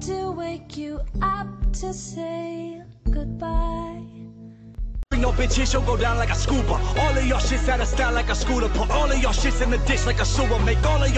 to wake you up to say goodbye. Bring no bitches, you'll go down like a scuba. All of your shits out of style like a scooter. Put all of your shits in the dish like a sewer. Make all of your